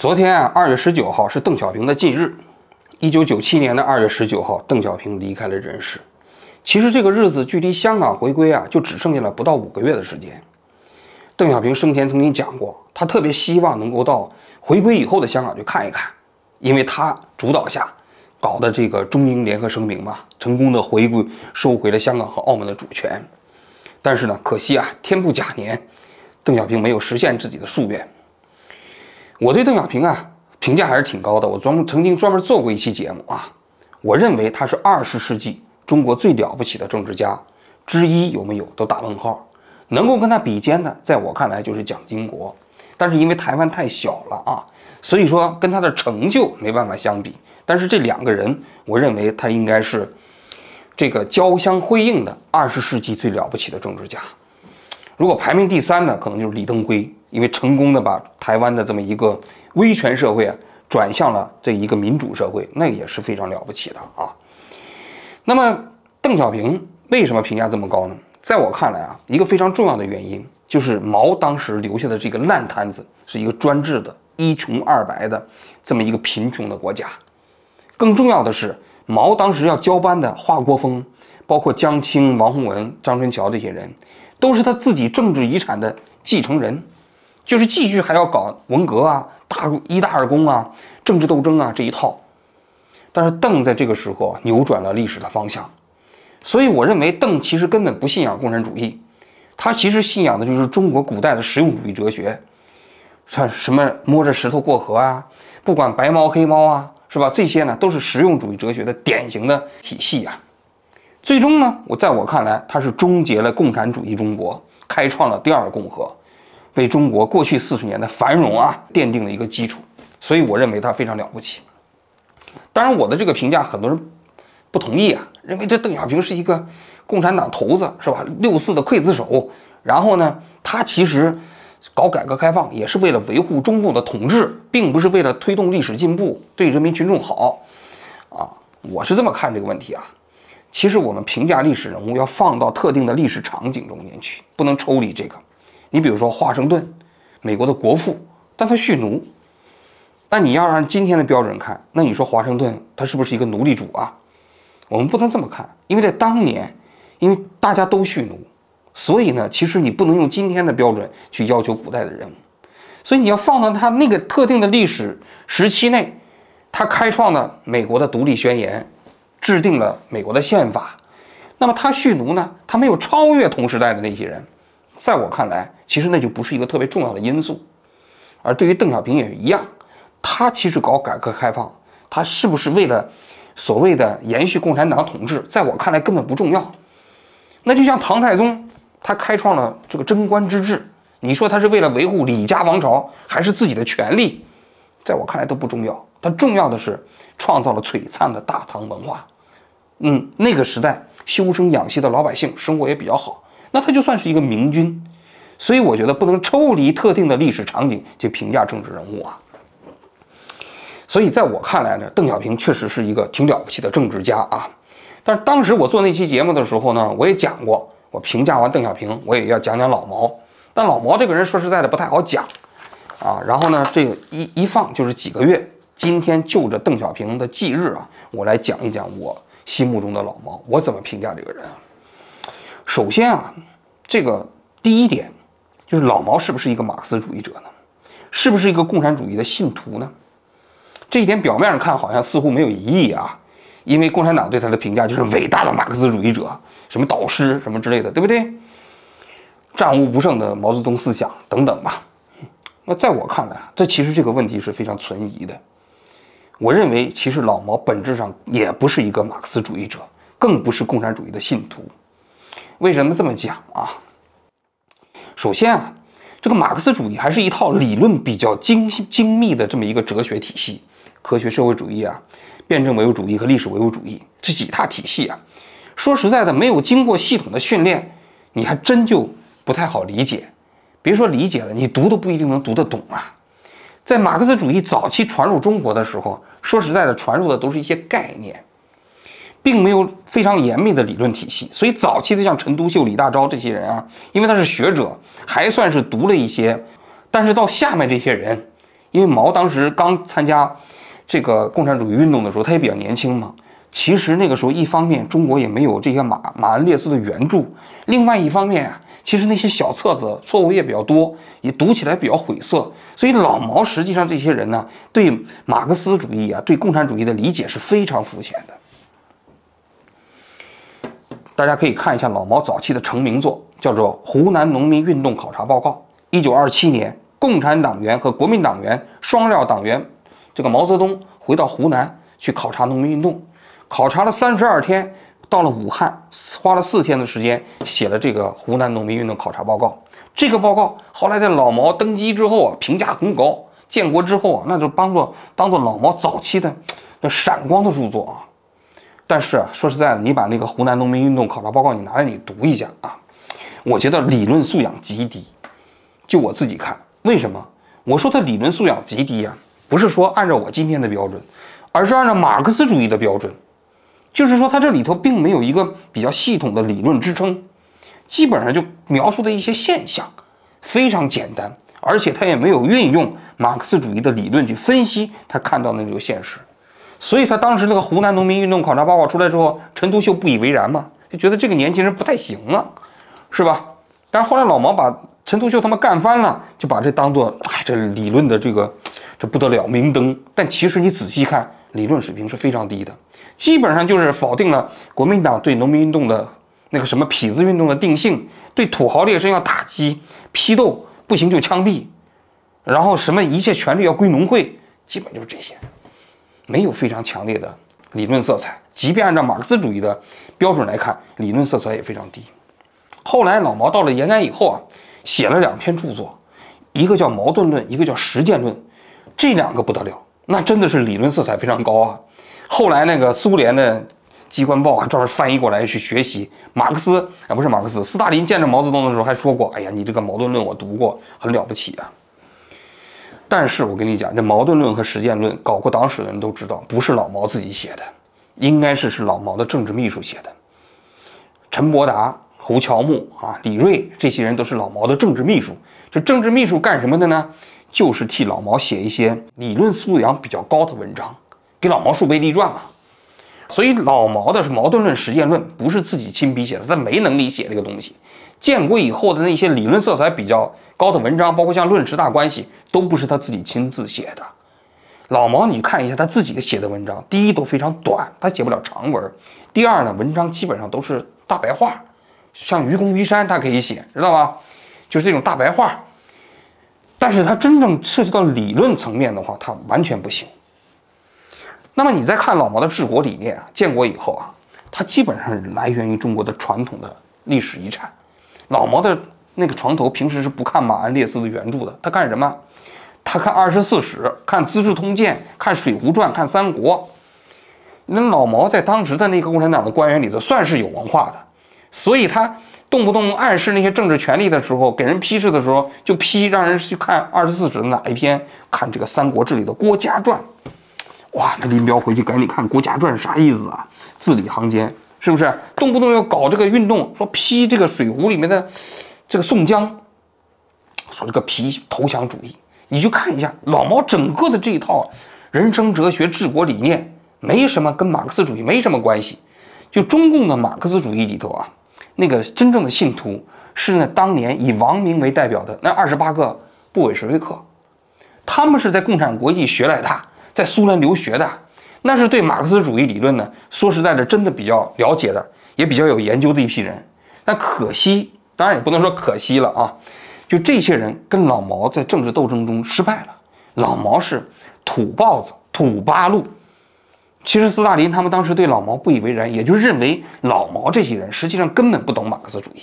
昨天啊，二月十九号是邓小平的忌日。一九九七年的二月十九号，邓小平离开了人世。其实这个日子距离香港回归啊，就只剩下了不到五个月的时间。邓小平生前曾经讲过，他特别希望能够到回归以后的香港去看一看，因为他主导下搞的这个中英联合声明嘛，成功的回归收回了香港和澳门的主权。但是呢，可惜啊，天不假年，邓小平没有实现自己的夙愿。我对邓小平啊评价还是挺高的，我专门曾经专门做过一期节目啊，我认为他是二十世纪中国最了不起的政治家之一，有没有都打问号。能够跟他比肩的，在我看来就是蒋经国，但是因为台湾太小了啊，所以说跟他的成就没办法相比。但是这两个人，我认为他应该是这个交相辉映的二十世纪最了不起的政治家。如果排名第三呢，可能就是李登辉。因为成功的把台湾的这么一个威权社会啊转向了这一个民主社会，那也是非常了不起的啊。那么邓小平为什么评价这么高呢？在我看来啊，一个非常重要的原因就是毛当时留下的这个烂摊子是一个专制的一穷二白的这么一个贫穷的国家。更重要的是，毛当时要交班的华国锋，包括江青、王洪文、张春桥这些人，都是他自己政治遗产的继承人。就是继续还要搞文革啊、大一大二公啊、政治斗争啊这一套，但是邓在这个时候扭转了历史的方向，所以我认为邓其实根本不信仰共产主义，他其实信仰的就是中国古代的实用主义哲学，像什么摸着石头过河啊，不管白猫黑猫啊，是吧？这些呢都是实用主义哲学的典型的体系啊。最终呢，我在我看来，他是终结了共产主义中国，开创了第二共和。为中国过去四十年的繁荣啊奠定了一个基础，所以我认为他非常了不起。当然，我的这个评价很多人不同意啊，认为这邓小平是一个共产党头子，是吧？六四的刽子手。然后呢，他其实搞改革开放也是为了维护中共的统治，并不是为了推动历史进步、对人民群众好啊。我是这么看这个问题啊。其实我们评价历史人物要放到特定的历史场景中间去，不能抽离这个。你比如说华盛顿，美国的国父，但他蓄奴。那你要按今天的标准看，那你说华盛顿他是不是一个奴隶主啊？我们不能这么看，因为在当年，因为大家都蓄奴，所以呢，其实你不能用今天的标准去要求古代的人物。所以你要放到他那个特定的历史时期内，他开创了美国的独立宣言，制定了美国的宪法。那么他蓄奴呢？他没有超越同时代的那些人。在我看来，其实那就不是一个特别重要的因素。而对于邓小平也是一样，他其实搞改革开放，他是不是为了所谓的延续共产党统治，在我看来根本不重要。那就像唐太宗，他开创了这个贞观之治，你说他是为了维护李家王朝，还是自己的权利，在我看来都不重要。他重要的是创造了璀璨的大唐文化。嗯，那个时代修身养息的老百姓生活也比较好。那他就算是一个明君，所以我觉得不能抽离特定的历史场景去评价政治人物啊。所以在我看来呢，邓小平确实是一个挺了不起的政治家啊。但是当时我做那期节目的时候呢，我也讲过，我评价完邓小平，我也要讲讲老毛。但老毛这个人说实在的不太好讲啊。然后呢，这个一一放就是几个月。今天就着邓小平的忌日啊，我来讲一讲我心目中的老毛，我怎么评价这个人。首先啊，这个第一点就是老毛是不是一个马克思主义者呢？是不是一个共产主义的信徒呢？这一点表面上看好像似乎没有疑义啊，因为共产党对他的评价就是伟大的马克思主义者，什么导师什么之类的，对不对？战无不胜的毛泽东思想等等吧。那在我看来，这其实这个问题是非常存疑的。我认为其实老毛本质上也不是一个马克思主义者，更不是共产主义的信徒。为什么这么讲啊？首先啊，这个马克思主义还是一套理论比较精精密的这么一个哲学体系，科学社会主义啊、辩证唯物主义和历史唯物主义这几大体系啊，说实在的，没有经过系统的训练，你还真就不太好理解。别说理解了，你读都不一定能读得懂啊。在马克思主义早期传入中国的时候，说实在的，传入的都是一些概念。并没有非常严密的理论体系，所以早期的像陈独秀、李大钊这些人啊，因为他是学者，还算是读了一些。但是到下面这些人，因为毛当时刚参加这个共产主义运动的时候，他也比较年轻嘛。其实那个时候，一方面中国也没有这些马马恩列斯的原著，另外一方面啊，其实那些小册子错误也比较多，也读起来比较晦涩。所以老毛实际上这些人呢，对马克思主义啊，对共产主义的理解是非常肤浅的。大家可以看一下老毛早期的成名作，叫做《湖南农民运动考察报告》。一九二七年，共产党员和国民党员双料党员，这个毛泽东回到湖南去考察农民运动，考察了三十二天，到了武汉，花了四天的时间写了这个《湖南农民运动考察报告》。这个报告后来在老毛登基之后啊，评价很高。建国之后啊，那就当做当做老毛早期的那闪光的著作啊。但是啊，说实在的，你把那个湖南农民运动考察报告你拿来你读一下啊，我觉得理论素养极低。就我自己看，为什么？我说他理论素养极低啊，不是说按照我今天的标准，而是按照马克思主义的标准。就是说，他这里头并没有一个比较系统的理论支撑，基本上就描述的一些现象，非常简单，而且他也没有运用马克思主义的理论去分析他看到的那个现实。所以他当时那个湖南农民运动考察报告出来之后，陈独秀不以为然嘛，就觉得这个年轻人不太行啊，是吧？但是后来老毛把陈独秀他们干翻了，就把这当做哎这理论的这个这不得了明灯。但其实你仔细看，理论水平是非常低的，基本上就是否定了国民党对农民运动的那个什么痞子运动的定性，对土豪劣绅要打击批斗，不行就枪毙，然后什么一切权利要归农会，基本就是这些。没有非常强烈的理论色彩，即便按照马克思主义的标准来看，理论色彩也非常低。后来老毛到了延安以后啊，写了两篇著作，一个叫《矛盾论》，一个叫《实践论》，这两个不得了，那真的是理论色彩非常高啊。后来那个苏联的机关报啊，专门翻译过来去学习马克思啊，不是马克思，斯大林见着毛泽东的时候还说过：“哎呀，你这个《矛盾论》我读过，很了不起啊。”但是我跟你讲，这矛盾论和实践论，搞过党史的人都知道，不是老毛自己写的，应该是是老毛的政治秘书写的。陈伯达、胡乔木啊、李瑞这些人都是老毛的政治秘书。这政治秘书干什么的呢？就是替老毛写一些理论素养比较高的文章，给老毛树碑立传嘛。所以老毛的是矛盾论、实践论，不是自己亲笔写的，他没能力写这个东西。建国以后的那些理论色彩比较。高的文章，包括像《论十大关系》，都不是他自己亲自写的。老毛，你看一下他自己的写的文章，第一都非常短，他写不了长文；第二呢，文章基本上都是大白话，像愚公移山他可以写，知道吧？就是这种大白话。但是他真正涉及到理论层面的话，他完全不行。那么你再看老毛的治国理念啊，建国以后啊，他基本上是来源于中国的传统的历史遗产。老毛的。那个床头平时是不看马恩列斯的原著的，他干什么？他看《二十四史》，看《资治通鉴》，看《水浒传》，看《三国》。那老毛在当时的那个共产党的官员里头算是有文化的，所以他动不动暗示那些政治权力的时候，给人批示的时候就批让人去看《二十四史》的哪一篇，看这个《三国志》里的郭家传。哇，那林彪回去赶紧看《郭家传》啥意思啊？字里行间是不是动不动要搞这个运动，说批这个《水浒》里面的？这个宋江说这个皮投降主义，你就看一下老毛整个的这一套人生哲学、治国理念，没什么跟马克思主义没什么关系。就中共的马克思主义里头啊，那个真正的信徒是那当年以王明为代表的那二十八个布韦什维克，他们是在共产国际学来的，在苏联留学的，那是对马克思主义理论呢，说实在的，真的比较了解的，也比较有研究的一批人。但可惜。当然也不能说可惜了啊，就这些人跟老毛在政治斗争中失败了。老毛是土包子、土八路。其实斯大林他们当时对老毛不以为然，也就认为老毛这些人实际上根本不懂马克思主义，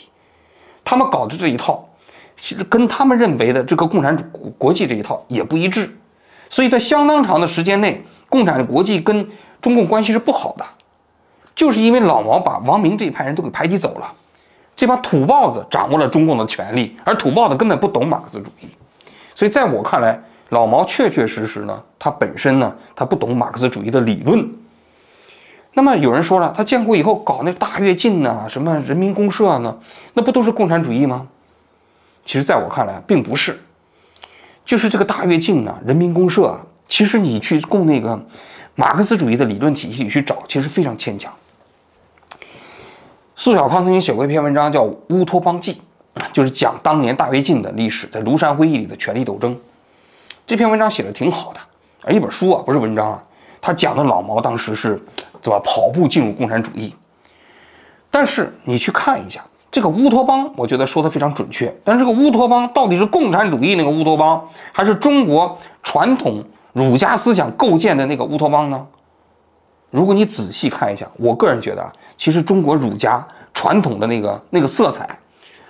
他们搞的这一套，其实跟他们认为的这个共产主国际这一套也不一致。所以在相当长的时间内，共产国际跟中共关系是不好的，就是因为老毛把王明这一派人都给排挤走了。这帮土包子掌握了中共的权力，而土包子根本不懂马克思主义，所以在我看来，老毛确确实实呢，他本身呢，他不懂马克思主义的理论。那么有人说了，他建国以后搞那大跃进呐，什么人民公社呢，那不都是共产主义吗？其实，在我看来，并不是。就是这个大跃进呢，人民公社啊，其实你去供那个马克思主义的理论体系里去找，其实非常牵强。苏小康曾经写过一篇文章，叫《乌托邦记》，就是讲当年大跃进的历史，在庐山会议里的权力斗争。这篇文章写的挺好的，啊一本书啊，不是文章啊。他讲的老毛当时是怎么跑步进入共产主义。但是你去看一下这个乌托邦，我觉得说的非常准确。但是这个乌托邦到底是共产主义那个乌托邦，还是中国传统儒家思想构建的那个乌托邦呢？如果你仔细看一下，我个人觉得啊，其实中国儒家传统的那个那个色彩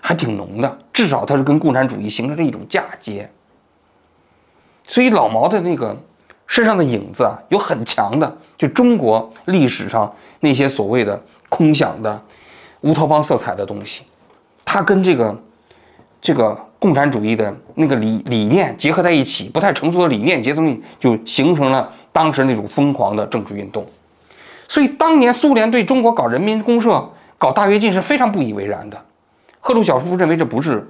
还挺浓的，至少它是跟共产主义形成了一种嫁接。所以老毛的那个身上的影子啊，有很强的，就中国历史上那些所谓的空想的乌托邦色彩的东西，它跟这个这个共产主义的那个理理念结合在一起，不太成熟的理念结合，就形成了当时那种疯狂的政治运动。所以当年苏联对中国搞人民公社、搞大跃进是非常不以为然的。赫鲁晓夫认为这不是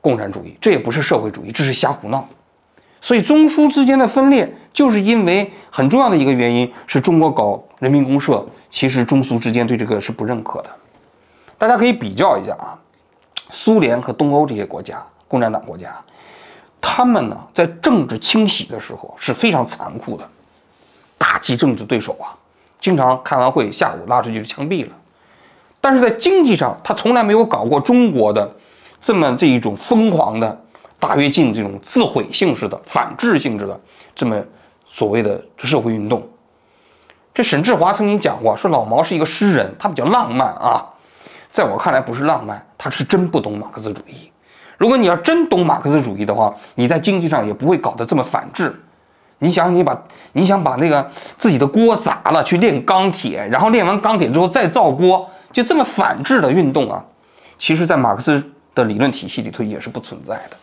共产主义，这也不是社会主义，这是瞎胡闹。所以中苏之间的分裂，就是因为很重要的一个原因是中国搞人民公社，其实中苏之间对这个是不认可的。大家可以比较一下啊，苏联和东欧这些国家，共产党国家，他们呢在政治清洗的时候是非常残酷的，打击政治对手啊。经常开完会，下午拉出去就枪毙了。但是在经济上，他从来没有搞过中国的这么这一种疯狂的大跃进，这种自毁性质的、反制性质的这么所谓的社会运动。这沈志华曾经讲过，说老毛是一个诗人，他比较浪漫啊。在我看来，不是浪漫，他是真不懂马克思主义。如果你要真懂马克思主义的话，你在经济上也不会搞得这么反制。你想，你把你想把那个自己的锅砸了去炼钢铁，然后炼完钢铁之后再造锅，就这么反制的运动啊，其实，在马克思的理论体系里头也是不存在的。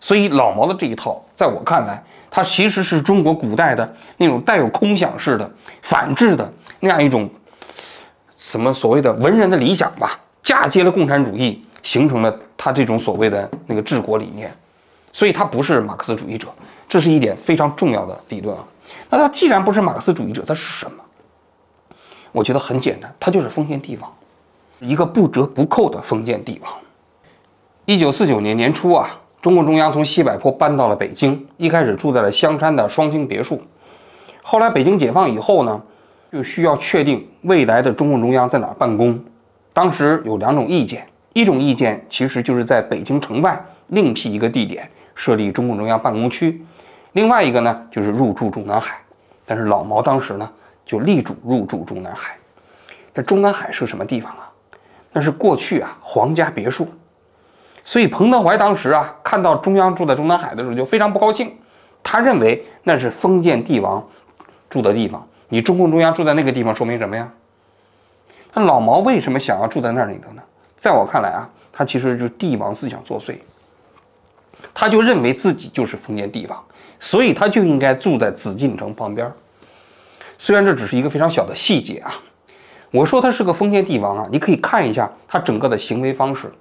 所以老毛的这一套，在我看来，它其实是中国古代的那种带有空想式的反制的那样一种什么所谓的文人的理想吧，嫁接了共产主义，形成了他这种所谓的那个治国理念。所以他不是马克思主义者。这是一点非常重要的理论啊。那他既然不是马克思主义者，他是什么？我觉得很简单，他就是封建帝王，一个不折不扣的封建帝王。一九四九年年初啊，中共中央从西柏坡搬到了北京，一开始住在了香山的双清别墅。后来北京解放以后呢，就需要确定未来的中共中央在哪办公。当时有两种意见，一种意见其实就是在北京城外另辟一个地点。设立中共中央办公区，另外一个呢就是入驻中南海，但是老毛当时呢就力主入驻中南海。那中南海是什么地方啊？那是过去啊皇家别墅，所以彭德怀当时啊看到中央住在中南海的时候就非常不高兴，他认为那是封建帝王住的地方，你中共中央住在那个地方说明什么呀？那老毛为什么想要住在那里头呢？在我看来啊，他其实就是帝王思想作祟。他就认为自己就是封建帝王，所以他就应该住在紫禁城旁边。虽然这只是一个非常小的细节啊，我说他是个封建帝王啊，你可以看一下他整个的行为方式。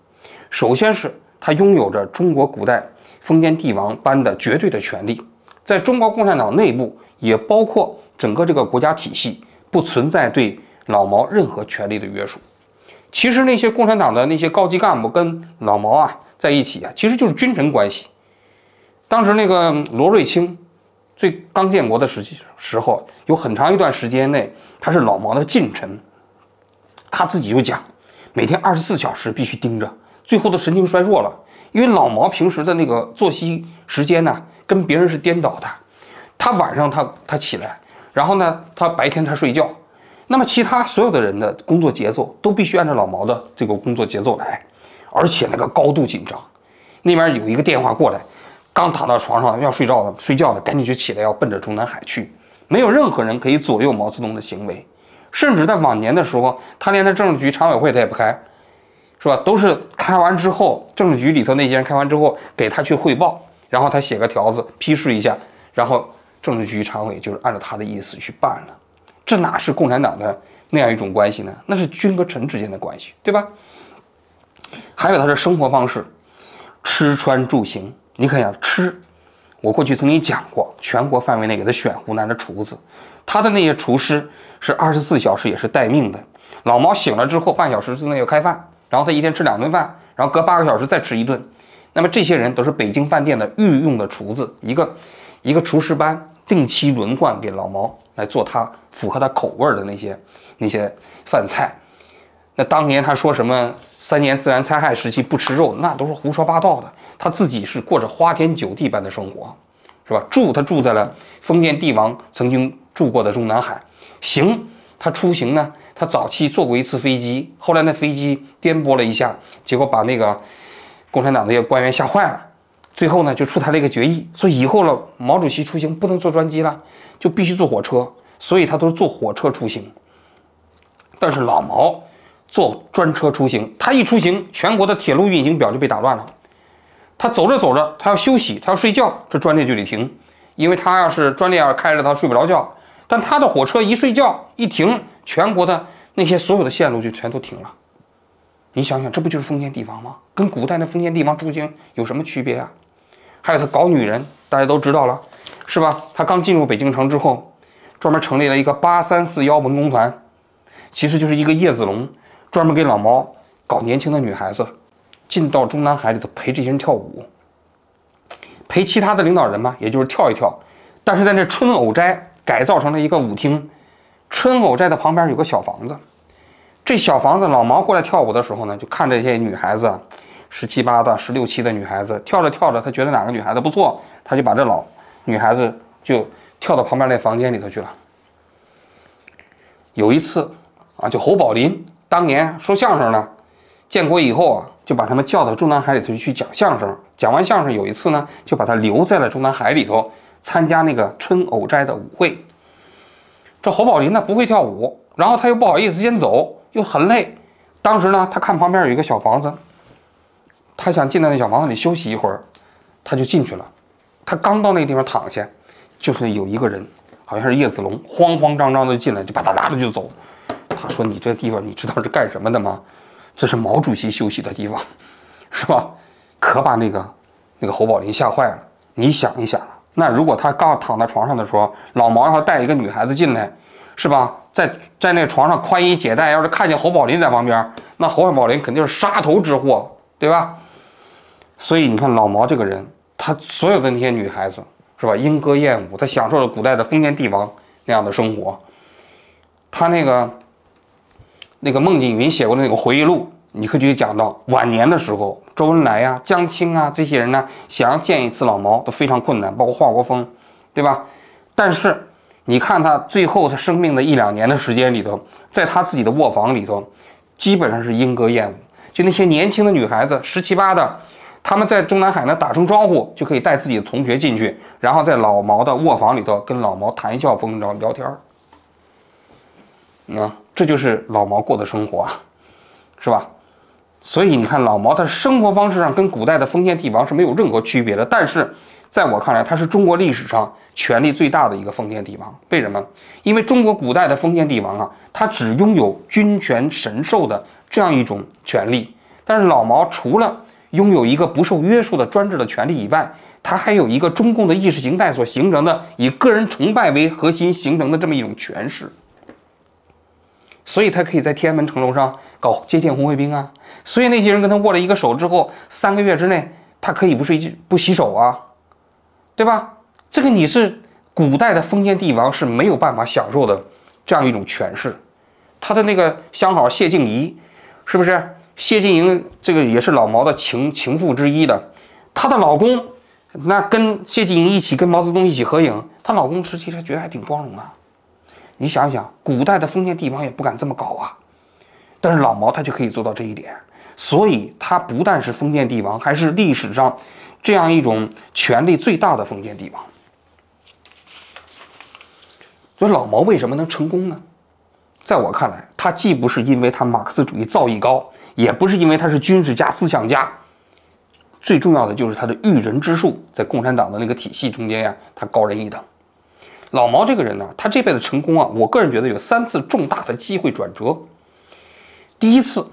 首先是他拥有着中国古代封建帝王般的绝对的权利，在中国共产党内部，也包括整个这个国家体系，不存在对老毛任何权利的约束。其实那些共产党的那些高级干部跟老毛啊。在一起啊，其实就是君臣关系。当时那个罗瑞卿，最刚建国的时期时候，有很长一段时间内，他是老毛的近臣。他自己就讲，每天二十四小时必须盯着，最后都神经衰弱了。因为老毛平时的那个作息时间呢，跟别人是颠倒的。他晚上他他起来，然后呢，他白天他睡觉。那么其他所有的人的工作节奏都必须按照老毛的这个工作节奏来。而且那个高度紧张，那边有一个电话过来，刚躺到床上要睡觉了，睡觉了，赶紧就起来要奔着中南海去，没有任何人可以左右毛泽东的行为，甚至在往年的时候，他连他政治局常委会他也不开，是吧？都是开完之后，政治局里头那些人开完之后给他去汇报，然后他写个条子批示一下，然后政治局常委就是按照他的意思去办了，这哪是共产党的那样一种关系呢？那是君和臣之间的关系，对吧？还有他的生活方式，吃穿住行。你看一下，吃，我过去曾经讲过，全国范围内给他选湖南的厨子，他的那些厨师是二十四小时也是待命的。老毛醒了之后，半小时之内要开饭，然后他一天吃两顿饭，然后隔八个小时再吃一顿。那么这些人都是北京饭店的御用的厨子，一个一个厨师班定期轮换给老毛来做他符合他口味的那些那些饭菜。那当年他说什么三年自然灾害时期不吃肉，那都是胡说八道的。他自己是过着花天酒地般的生活，是吧？住他住在了封建帝王曾经住过的中南海。行，他出行呢，他早期坐过一次飞机，后来那飞机颠簸了一下，结果把那个。共产党那些官员吓坏了，最后呢就出台了一个决议，说以后了毛主席出行不能坐专机了，就必须坐火车，所以他都是坐火车出行。但是老毛坐专车出行，他一出行，全国的铁路运行表就被打乱了。他走着走着，他要休息，他要睡觉，这专列就得停，因为他要是专列要开着，他睡不着觉。但他的火车一睡觉一停，全国的那些所有的线路就全都停了。你想想，这不就是封建帝王吗？跟古代的封建帝王出行有什么区别啊？还有他搞女人，大家都知道了，是吧？他刚进入北京城之后，专门成立了一个八三四幺文工团，其实就是一个叶子龙，专门给老毛搞年轻的女孩子，进到中南海里头陪这些人跳舞，陪其他的领导人嘛，也就是跳一跳。但是在那春藕斋改造成了一个舞厅，春藕斋的旁边有个小房子。这小房子，老毛过来跳舞的时候呢，就看这些女孩子，十七八的、十六七的女孩子跳着跳着，他觉得哪个女孩子不错，他就把这老女孩子就跳到旁边那房间里头去了。有一次啊，就侯宝林当年说相声呢，建国以后啊，就把他们叫到中南海里头去讲相声。讲完相声，有一次呢，就把他留在了中南海里头参加那个春藕斋的舞会。这侯宝林呢不会跳舞，然后他又不好意思先走。又很累，当时呢，他看旁边有一个小房子，他想进到那小房子里休息一会儿，他就进去了。他刚到那个地方躺下，就是有一个人，好像是叶子龙，慌慌张张的进来，就把他拉着就走。说：“你这地方你知道是干什么的吗？这是毛主席休息的地方，是吧？”可把那个那个侯宝林吓坏了。你想一想，那如果他刚躺在床上的时候，老毛要带一个女孩子进来，是吧？在在那床上宽衣解带，要是看见侯宝林在旁边，那侯宝林肯定是杀头之祸，对吧？所以你看老毛这个人，他所有的那些女孩子，是吧？莺歌燕舞，他享受了古代的封建帝王那样的生活。他那个那个孟景云写过的那个回忆录，你可以去讲到晚年的时候，周恩来呀、江青啊这些人呢，想要见一次老毛都非常困难，包括华国锋，对吧？但是。你看他最后他生命的一两年的时间里头，在他自己的卧房里头，基本上是莺歌燕舞。就那些年轻的女孩子，十七八的，他们在中南海呢打声招呼，就可以带自己的同学进去，然后在老毛的卧房里头跟老毛谈笑风生聊天儿。啊，这就是老毛过的生活啊，是吧？所以你看老毛他生活方式上跟古代的封建帝王是没有任何区别的，但是在我看来，他是中国历史上。权力最大的一个封建帝王，为什么？因为中国古代的封建帝王啊，他只拥有君权神授的这样一种权利。但是老毛除了拥有一个不受约束的专制的权利以外，他还有一个中共的意识形态所形成的以个人崇拜为核心形成的这么一种权势。所以他可以在天安门城楼上搞接见红卫兵啊。所以那些人跟他握了一个手之后，三个月之内他可以不睡不洗手啊，对吧？这个你是古代的封建帝王是没有办法享受的这样一种权势，他的那个相好谢静怡，是不是？谢静怡这个也是老毛的情情妇之一的，她的老公那跟谢静怡一起跟毛泽东一起合影，她老公实际上觉得还挺光荣的。你想想，古代的封建帝王也不敢这么搞啊，但是老毛他就可以做到这一点，所以他不但是封建帝王，还是历史上这样一种权力最大的封建帝王。所以老毛为什么能成功呢？在我看来，他既不是因为他马克思主义造诣高，也不是因为他是军事家、思想家，最重要的就是他的驭人之术，在共产党的那个体系中间呀，他高人一等。老毛这个人呢，他这辈子成功啊，我个人觉得有三次重大的机会转折。第一次，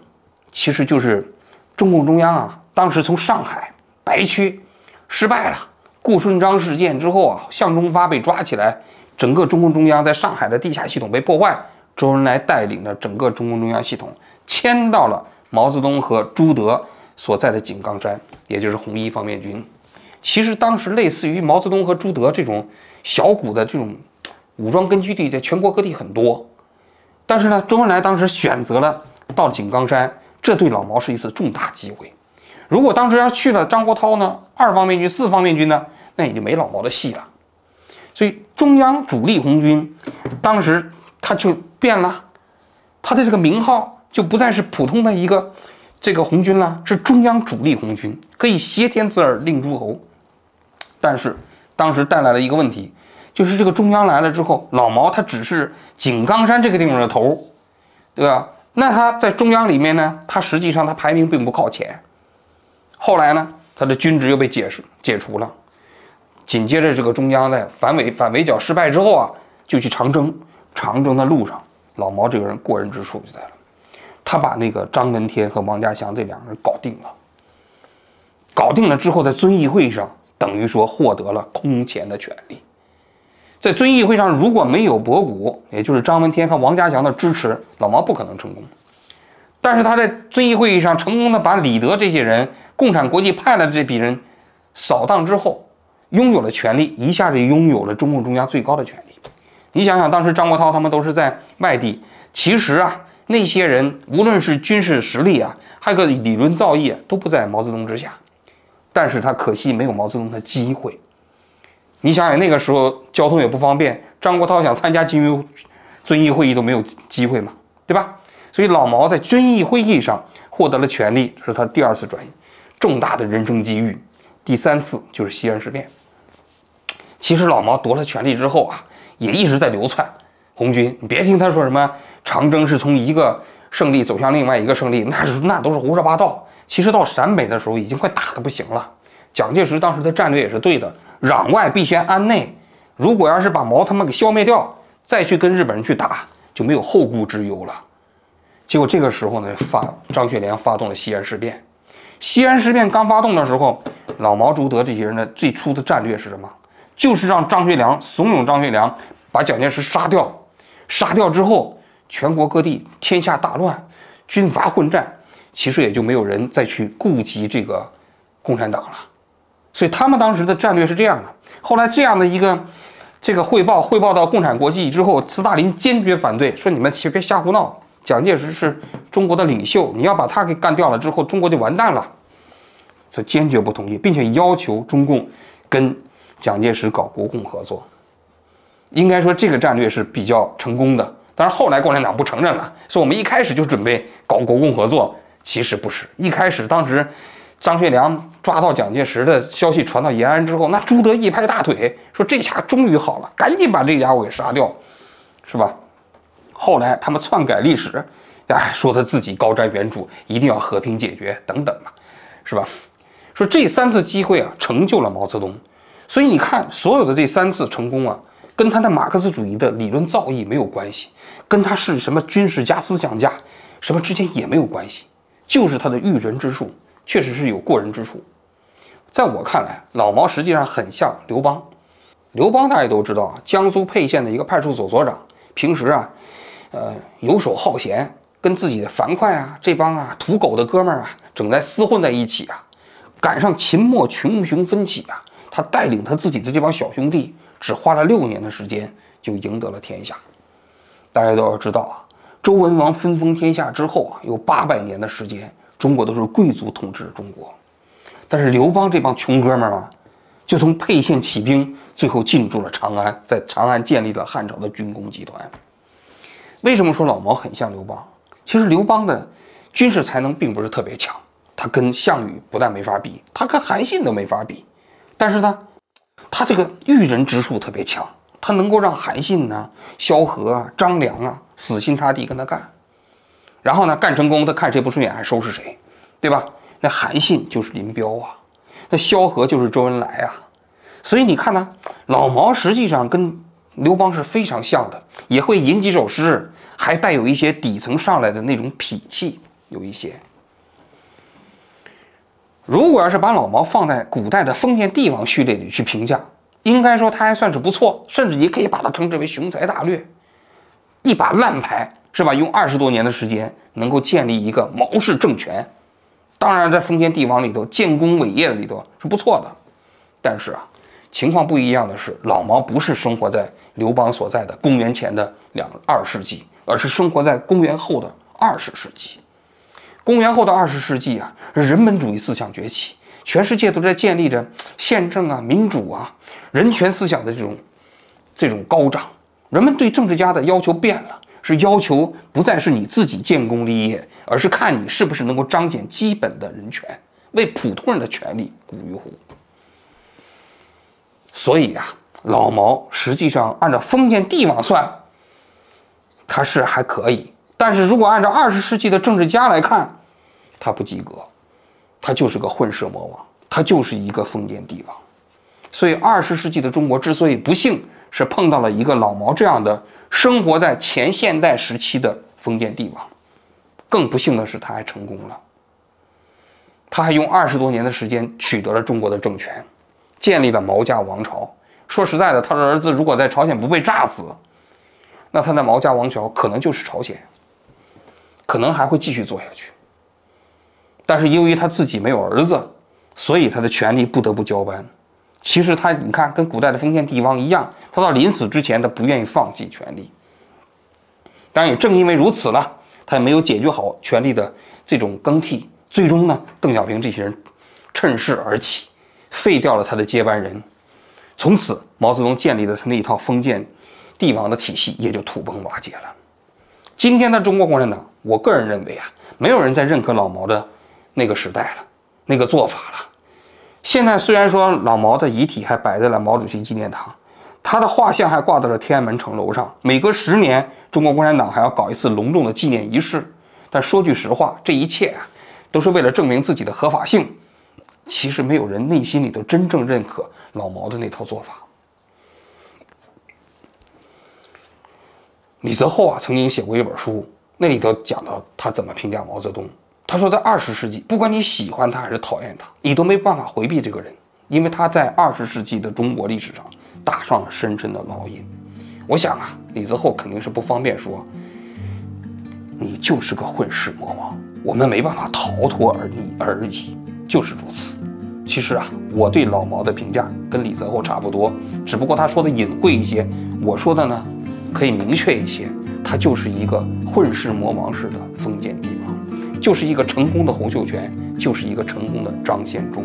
其实就是中共中央啊，当时从上海白区失败了，顾顺章事件之后啊，向忠发被抓起来，整个中共中央在上海的地下系统被破坏，周恩来带领着整个中共中央系统迁到了毛泽东和朱德所在的井冈山，也就是红一方面军。其实当时类似于毛泽东和朱德这种小股的这种武装根据地，在全国各地很多。但是呢，周恩来当时选择了到井冈山，这对老毛是一次重大机会。如果当时要去了张国焘呢，二方面军、四方面军呢，那也就没老毛的戏了。所以中央主力红军当时他就变了，他的这个名号就不再是普通的一个这个红军了，是中央主力红军，可以挟天子而令诸侯。但是当时带来了一个问题。就是这个中央来了之后，老毛他只是井冈山这个地方的头，对吧？那他在中央里面呢，他实际上他排名并不靠前。后来呢，他的军职又被解释解除了。紧接着，这个中央在反围反围剿失败之后啊，就去长征。长征的路上，老毛这个人过人之处就在了，他把那个张闻天和王家祥这两个人搞定了。搞定了之后，在遵义会上等于说获得了空前的权力。在遵义会上，如果没有博古，也就是张闻天和王家祥的支持，老毛不可能成功。但是他在遵义会议上成功的把李德这些人，共产国际派来的这批人扫荡之后，拥有了权力，一下子拥有了中共中央最高的权力。你想想，当时张国焘他们都是在外地，其实啊，那些人无论是军事实力啊，还有个理论造诣，都不在毛泽东之下。但是他可惜没有毛泽东的机会。你想想，那个时候交通也不方便，张国焘想参加军议遵义会议都没有机会嘛，对吧？所以老毛在遵义会议上获得了权力，是他第二次转移，重大的人生机遇。第三次就是西安事变。其实老毛夺了权力之后啊，也一直在流窜红军。你别听他说什么长征是从一个胜利走向另外一个胜利，那是那都是胡说八道。其实到陕北的时候，已经快打得不行了。蒋介石当时的战略也是对的。攘外必先安内，如果要是把毛他们给消灭掉，再去跟日本人去打，就没有后顾之忧了。结果这个时候呢，发张学良发动了西安事变。西安事变刚发动的时候，老毛、朱德这些人的最初的战略是什么？就是让张学良怂恿张学良把蒋介石杀掉。杀掉之后，全国各地天下大乱，军阀混战，其实也就没有人再去顾及这个共产党了。所以他们当时的战略是这样的。后来这样的一个这个汇报汇报到共产国际之后，斯大林坚决反对，说你们别别瞎胡闹。蒋介石是中国的领袖，你要把他给干掉了之后，中国就完蛋了。所以坚决不同意，并且要求中共跟蒋介石搞国共合作。应该说这个战略是比较成功的。但是后来共产党不承认了，说我们一开始就准备搞国共合作，其实不是。一开始当时。张学良抓到蒋介石的消息传到延安之后，那朱德一拍大腿说：“这下终于好了，赶紧把这家伙给杀掉，是吧？”后来他们篡改历史，哎，说他自己高瞻远瞩，一定要和平解决等等嘛，是吧？说这三次机会啊，成就了毛泽东。所以你看，所有的这三次成功啊，跟他的马克思主义的理论造诣没有关系，跟他是什么军事家、思想家什么之间也没有关系，就是他的驭人之术。确实是有过人之处，在我看来，老毛实际上很像刘邦。刘邦大家都知道啊，江苏沛县的一个派出所所长，平时啊，呃，游手好闲，跟自己的樊哙啊这帮啊土狗的哥们儿啊，整在厮混在一起啊。赶上秦末群雄奋起啊，他带领他自己的这帮小兄弟，只花了六年的时间就赢得了天下。大家都要知道啊，周文王分封天下之后啊，有八百年的时间。中国都是贵族统治中国，但是刘邦这帮穷哥们儿啊，就从沛县起兵，最后进驻了长安，在长安建立了汉朝的军工集团。为什么说老毛很像刘邦？其实刘邦的军事才能并不是特别强，他跟项羽不但没法比，他跟韩信都没法比。但是呢，他这个驭人之术特别强，他能够让韩信呢、萧何啊、张良啊死心塌地跟他干。然后呢，干成功，他看谁不顺眼还收拾谁，对吧？那韩信就是林彪啊，那萧何就是周恩来啊，所以你看呢，老毛实际上跟刘邦是非常像的，也会吟几首诗，还带有一些底层上来的那种痞气，有一些。如果要是把老毛放在古代的封建帝王序列里去评价，应该说他还算是不错，甚至你可以把他称之为雄才大略。一把烂牌是吧？用二十多年的时间能够建立一个毛氏政权，当然在封建帝王里头建功伟业的里头是不错的。但是啊，情况不一样的是，老毛不是生活在刘邦所在的公元前的两二世纪，而是生活在公元后的二十世纪。公元后的二十世纪啊，人本主义思想崛起，全世界都在建立着宪政啊、民主啊、人权思想的这种这种高涨。人们对政治家的要求变了，是要求不再是你自己建功立业，而是看你是不是能够彰显基本的人权，为普通人的权利鼓与呼。所以啊，老毛实际上按照封建帝王算，他是还可以。但是如果按照二十世纪的政治家来看，他不及格，他就是个混世魔王，他就是一个封建帝王。所以二十世纪的中国之所以不幸，是碰到了一个老毛这样的生活在前现代时期的封建帝王。更不幸的是，他还成功了，他还用二十多年的时间取得了中国的政权，建立了毛家王朝。说实在的，他的儿子如果在朝鲜不被炸死，那他的毛家王朝可能就是朝鲜。可能还会继续做下去，但是由于他自己没有儿子，所以他的权力不得不交班。其实他，你看，跟古代的封建帝王一样，他到临死之前，他不愿意放弃权力。当然，也正因为如此了，他也没有解决好权力的这种更替。最终呢，邓小平这些人趁势而起，废掉了他的接班人。从此，毛泽东建立的他那一套封建帝王的体系也就土崩瓦解了。今天的中国共产党，我个人认为啊，没有人在认可老毛的那个时代了，那个做法了。现在虽然说老毛的遗体还摆在了毛主席纪念堂，他的画像还挂到了天安门城楼上，每隔十年中国共产党还要搞一次隆重的纪念仪式。但说句实话，这一切啊，都是为了证明自己的合法性。其实没有人内心里头真正认可老毛的那套做法。李泽厚啊，曾经写过一本书，那里头讲到他怎么评价毛泽东。他说，在二十世纪，不管你喜欢他还是讨厌他，你都没办法回避这个人，因为他在二十世纪的中国历史上打上了深深的烙印。我想啊，李泽厚肯定是不方便说，你就是个混世魔王，我们没办法逃脱而你而已，就是如此。其实啊，我对老毛的评价跟李泽厚差不多，只不过他说的隐晦一些，我说的呢。可以明确一些，他就是一个混世魔王式的封建帝，就是一个成功的洪秀全，就是一个成功的张献忠。